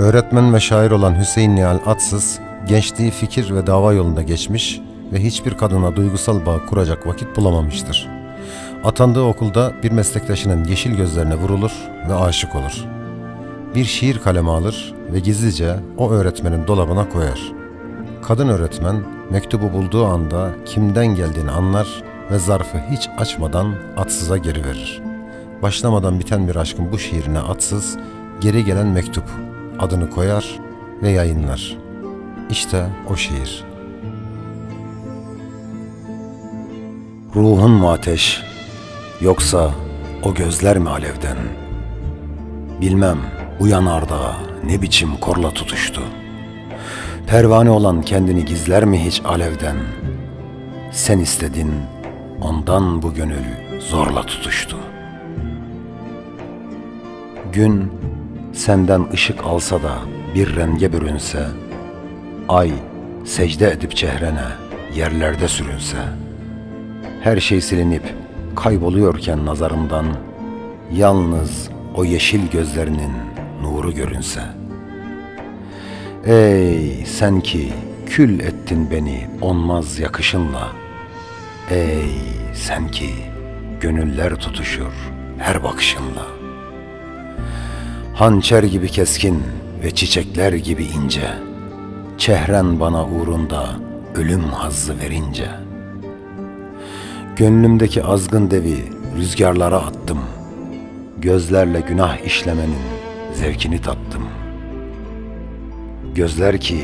Öğretmen ve şair olan Hüseyin Nihal Atsız, gençliği fikir ve dava yolunda geçmiş ve hiçbir kadına duygusal bağ kuracak vakit bulamamıştır. Atandığı okulda bir meslektaşının yeşil gözlerine vurulur ve aşık olur. Bir şiir kalemi alır ve gizlice o öğretmenin dolabına koyar. Kadın öğretmen mektubu bulduğu anda kimden geldiğini anlar ve zarfı hiç açmadan atsıza geri verir. Başlamadan biten bir aşkın bu şiirine atsız, geri gelen mektup adını koyar ve yayınlar. İşte o şiir. Ruhun mu ateş, yoksa o gözler mi alevden? Bilmem bu yanardağa ne biçim korla tutuştu. Pervane olan kendini gizler mi hiç alevden? Sen istedin, ondan bu gönül zorla tutuştu. Gün senden ışık alsa da bir renge bürünse, ay secde edip çehrene yerlerde sürünse, her şey silinip kayboluyorken nazarımdan, yalnız o yeşil gözlerinin nuru görünse. Ey sen ki kül ettin beni onmaz yakışınla, ey sen ki gönüller tutuşur her bakışınla. Hançer gibi keskin ve çiçekler gibi ince, çehren bana uğrunda ölüm hazzı verince. Gönlümdeki azgın devi rüzgarlara attım, gözlerle günah işlemenin zevkini tattım. Gözler ki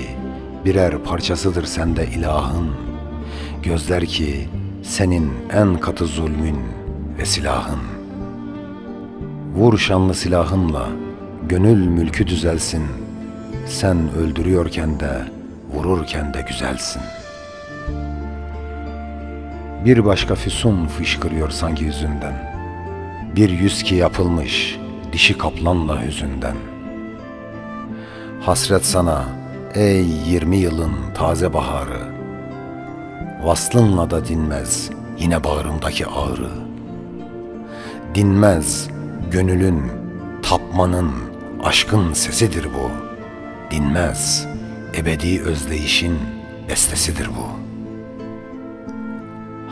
birer parçasıdır sende ilahın, gözler ki senin en katı zulmün ve silahın. Vur şanlı silahınla, Gönül mülkü düzelsin. Sen öldürüyorken de vururken de güzelsin. Bir başka füsun fışkırıyor sanki yüzünden. Bir yüz ki yapılmış dişi kaplanla hüzünden. Hasret sana ey yirmi yılın taze baharı. Vaslınla da dinmez yine bağrımdaki ağrı. Dinmez gönülün, tapmanın, Aşkın sesidir bu. Dinmez. Ebedi özdeyişin bestesidir bu.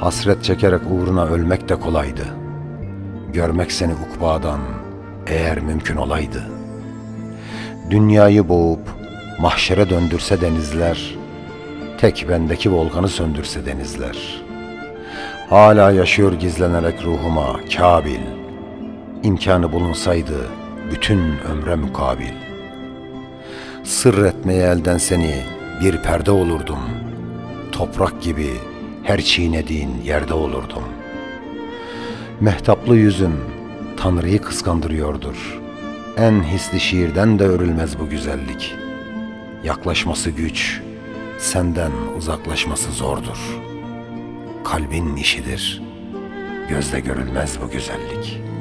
Hasret çekerek uğruna ölmek de kolaydı. Görmek seni ukbadan eğer mümkün olaydı. Dünyayı boğup mahşere döndürse denizler, tek bendeki volkanı söndürse denizler. Hala yaşıyor gizlenerek ruhuma Kabil. İmkanı bulunsaydı bütün ömre mukabil. Sır etmeye elden seni bir perde olurdum. Toprak gibi her çiğnediğin yerde olurdum. Mehtaplı yüzün Tanrı'yı kıskandırıyordur. En hisli şiirden de örülmez bu güzellik. Yaklaşması güç, senden uzaklaşması zordur. Kalbin işidir, gözde görülmez bu güzellik.''